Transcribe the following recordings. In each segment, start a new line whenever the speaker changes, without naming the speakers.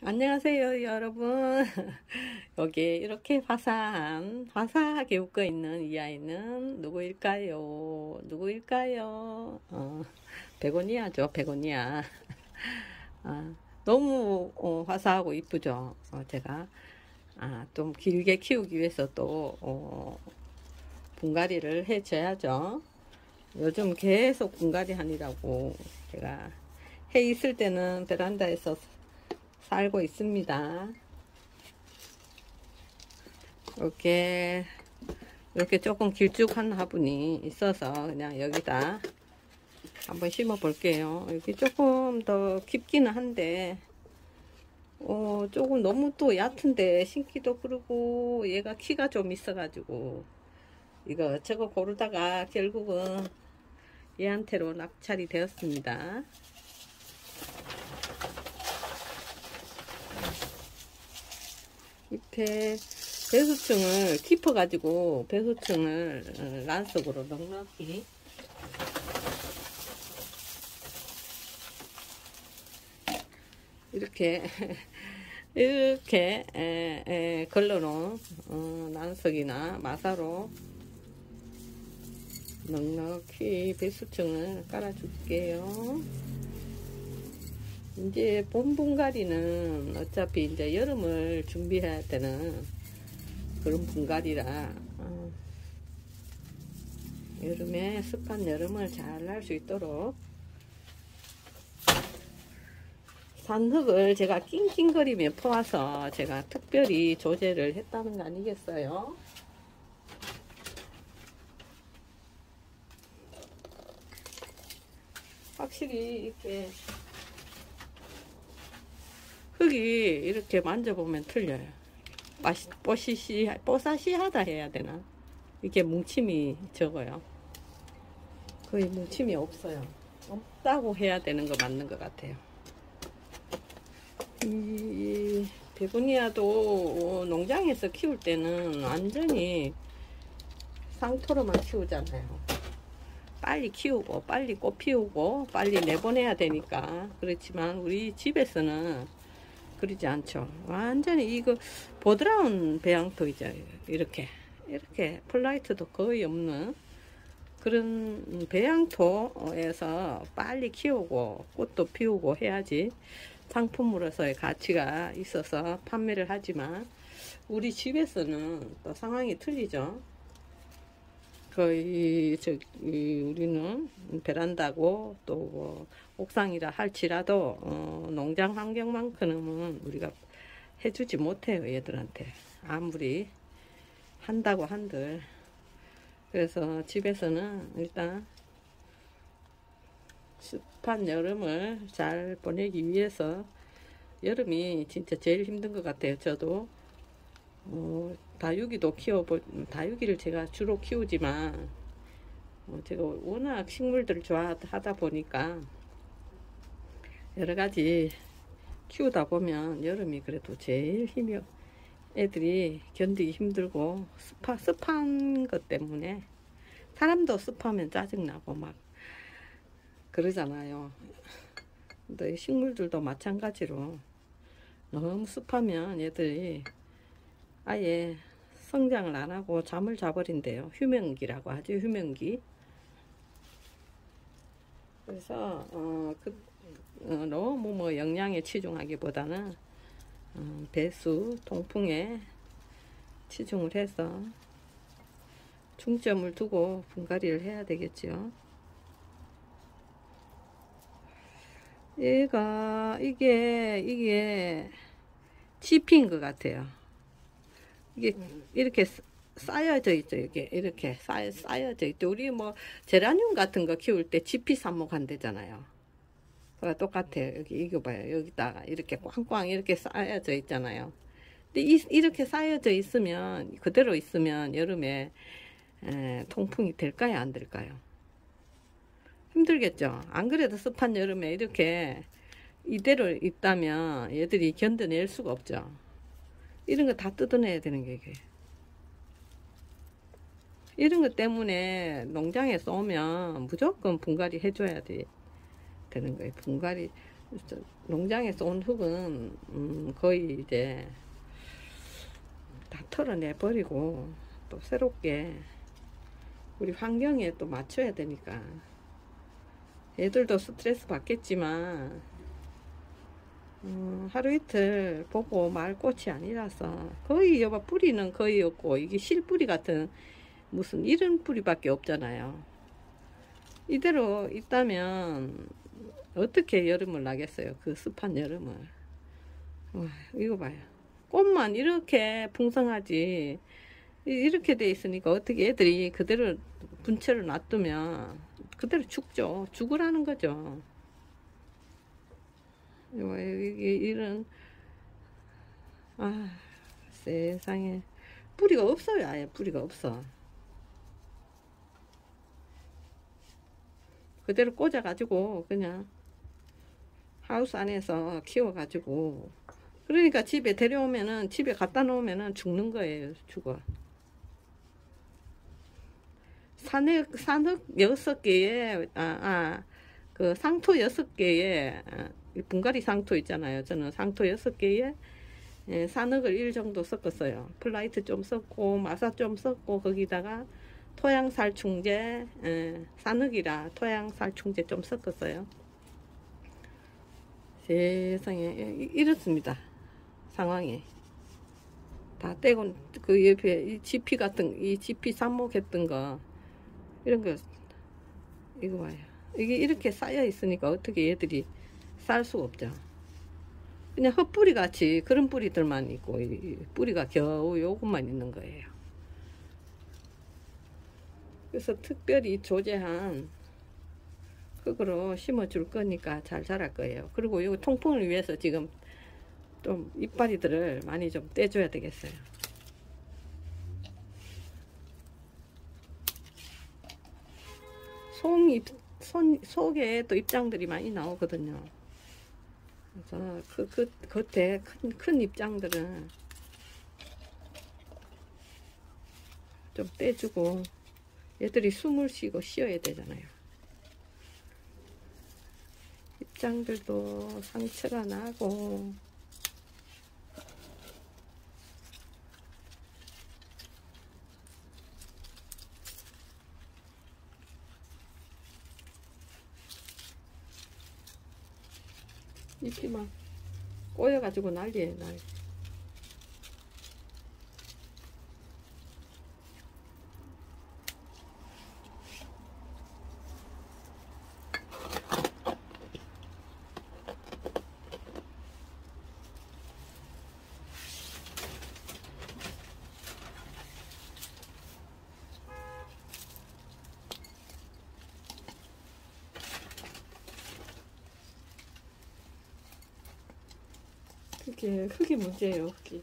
안녕하세요 여러분. 여기 이렇게 화사한 화사하게 웃고 있는 이 아이는 누구일까요? 누구일까요? 어, 베고니아죠 베고니아 아, 너무 어, 화사하고 이쁘죠? 어, 제가 아, 좀 길게 키우기 위해서 또 어, 분갈이를 해줘야죠. 요즘 계속 분갈이 하니라고 제가 해 있을 때는 베란다에서 살고 있습니다. 이렇게 이렇게 조금 길쭉한 화분이 있어서 그냥 여기다 한번 심어 볼게요. 여기 조금 더 깊기는 한데 어 조금 너무 또 얕은데 심기도 그러고 얘가 키가 좀 있어 가지고 이거 저거 고르다가 결국은 얘한테로 낙찰이 되었습니다. 잎에 배수층을 깊어가지고 배수층을 어, 란속으로 넉넉히 이렇게 이렇게 에, 에, 걸러놓은 어, 난석이나 마사로 넉넉히 배수층을 깔아줄게요. 이제 봄 분갈이는 어차피 이제 여름을 준비해야 되는 그런 분갈이라 어, 여름에 습한 여름을 잘할수 있도록 산흙을 제가 낑낑거리며 퍼와서 제가 특별히 조제를 했다는 거 아니겠어요? 확실히 이렇게 흙이 이렇게 만져보면 틀려요. 맛이 뽀시시, 뽀사시하다 해야 되나? 이게 뭉침이 적어요. 거의 뭉침이 없어요. 없다고 해야 되는 거 맞는 것 같아요. 이 베고니아도 농장에서 키울 때는 완전히 상토로만 키우잖아요. 빨리 키우고 빨리 꽃 피우고 빨리 내보내야 되니까 그렇지만 우리 집에서는 그러지 않죠. 완전히 이거 보드라운 배양토이죠. 이렇게 이렇게 펄라이트도 거의 없는 그런 배양토에서 빨리 키우고 꽃도 피우고 해야지 상품으로서의 가치가 있어서 판매를 하지만 우리 집에서는 또 상황이 틀리죠. 거의 저 우리는 베란다고 또 옥상이라 할지라도 어, 농장 환경만큼은 우리가 해주지 못해요 얘들한테. 아무리 한다고 한들. 그래서 집에서는 일단 습한 여름을 잘 보내기 위해서 여름이 진짜 제일 힘든 것 같아요 저도 어, 다육이도 키워보 다육이를 제가 주로 키우지만 어, 제가 워낙 식물들을 좋아하다 보니까 여러 가지 키우다 보면 여름이 그래도 제일 힘이 애들이 견디기 힘들고 습하, 습한 것 때문에 사람도 습하면 짜증나고 막 그러잖아요. 근데 식물들도 마찬가지로 너무 습하면 얘들이 아예 성장을 안 하고 잠을 자버린대요. 휴면기라고 하죠. 휴면기. 그래서 어, 그, 어, 너무 뭐 영양에 치중하기보다는 어, 배수, 통풍에 치중을 해서 중점을 두고 분갈이를 해야 되겠죠. 얘가 이게 이게 지피인 것 같아요. 이게 이렇게 쌓여져 있죠. 이게 이렇게 쌓여, 쌓여져 있죠. 우리 뭐 제라늄 같은 거 키울 때 지피 삽목 한대잖아요. 똑같아요. 여기 이거 봐요. 여기다가 이렇게 꽝꽝 이렇게 쌓여져 있잖아요. 근데 이, 이렇게 쌓여져 있으면 그대로 있으면 여름에 에, 통풍이 될까요? 안 될까요? 힘들겠죠. 안 그래도 습한 여름에 이렇게 이대로 있다면 얘들이 견뎌낼 수가 없죠. 이런 거 다 뜯어내야 되는 게 이게. 이런 것 때문에 농장에서 오면 무조건 분갈이 해줘야 돼, 되는 거예요. 분갈이 농장에서 온 흙은 음, 거의 이제 다 털어내 버리고 또 새롭게 우리 환경에 또 맞춰야 되니까 애들도 스트레스 받겠지만 음, 하루 이틀 보고 말 꽃이 아니라서 거의 여봐 뿌리는 거의 없고 이게 실뿌리 같은 무슨 이런 뿌리밖에 없잖아요. 이대로 있다면 어떻게 여름을 나겠어요 그 습한 여름을? 와, 이거 봐요. 꽃만 이렇게 풍성하지 이렇게 돼 있으니까 어떻게 애들이 그대로 분체를 놔두면 그대로 죽죠. 죽으라는 거죠 이런. 아 세상에. 뿌리가 없어요 아예. 뿌리가 없어. 그대로 꽂아 가지고 그냥 하우스 안에서 키워 가지고. 그러니까 집에 데려오면은 집에 갖다 놓으면은 죽는 거예요 죽어. 산흙 산흙 여섯 개에 아아그 상토 여섯 개에 아, 분갈이 상토 있잖아요. 저는 상토 6개에 예, 산흙을 1 정도 섞었어요. 펄라이트 좀 섞고 마사 좀 섞고 거기다가 토양살충제 예, 산흙이라 토양살충제 좀 섞었어요. 세상에 이렇습니다. 상황이 다 떼고 그 옆에 이 지피 같은 이 지피 삽목했던 거 이런 거 이거 봐요. 이게 이렇게 쌓여 있으니까 어떻게 얘들이 쌀 수가 없죠. 그냥 헛뿌리 같이 그런 뿌리들만 있고 뿌리가 겨우 요것만 있는 거예요. 그래서 특별히 조제한 흙으로 심어줄 거니까 잘 자랄 거예요. 그리고 이 통풍을 위해서 지금 좀 이파리들을 많이 좀 떼줘야 되겠어요. 속 입, 속에 또 입장들이 많이 나오거든요. 그래서 그, 그 겉에 큰, 큰 입장들은 좀 떼주고 얘들이 숨을 쉬고 쉬어야 되잖아요. 입장들도 상처가 나고 잎이 막 꼬여가지고 난리에 난리. 이게 흙이 문제예요, 흙이.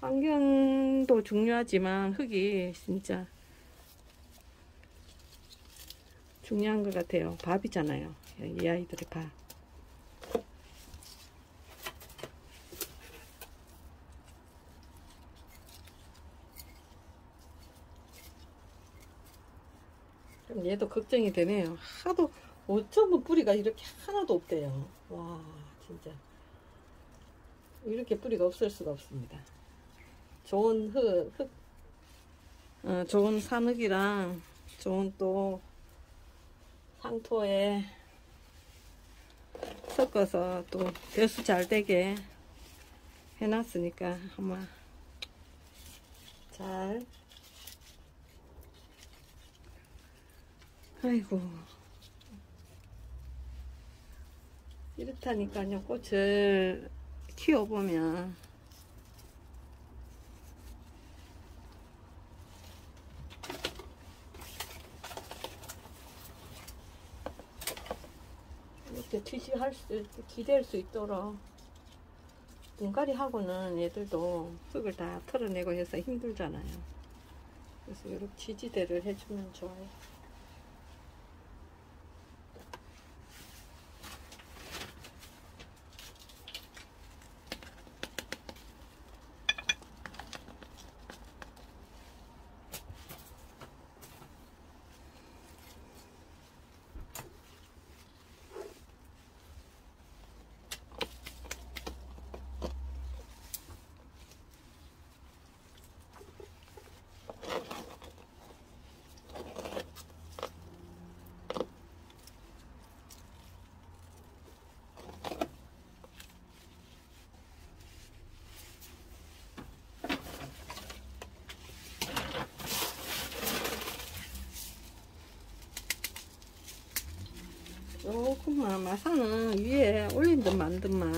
환경도 중요하지만 흙이 진짜 중요한 것 같아요. 밥이잖아요. 이 아이들의 밥. 얘도 걱정이 되네요. 하도 어쩌면 뿌리가 이렇게 하나도 없대요. 와 진짜. 이렇게 뿌리가 없을 수가 없습니다. 좋은 흙, 흙. 어, 좋은 산흙이랑 좋은 또 상토에 섞어서 또 배수 잘 되게 해놨으니까 아마 잘. 아이고 이렇다니까요. 꽃을 키워보면 이렇게 취시할 수, 기댈 수 있도록 분갈이 하고는 얘들도 흙을 다 털어내고 해서 힘들잖아요. 그래서 이렇게 지지대를 해주면 좋아요. 조금만 마사는 위에 올린 듯만 듯만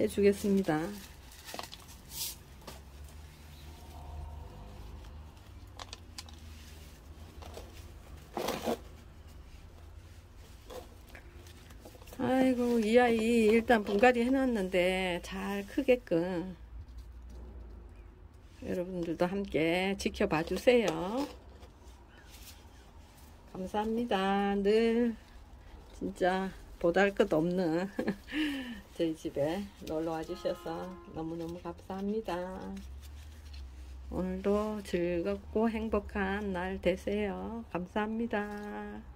해주겠습니다. 아이고 이 아이 일단 분갈이 해놨는데 잘 크게끔 여러분들도 함께 지켜봐 주세요. 감사합니다. 늘 진짜 보잘 것 없는 저희 집에 놀러 와 주셔서 너무너무 감사합니다. 오늘도 즐겁고 행복한 날 되세요. 감사합니다.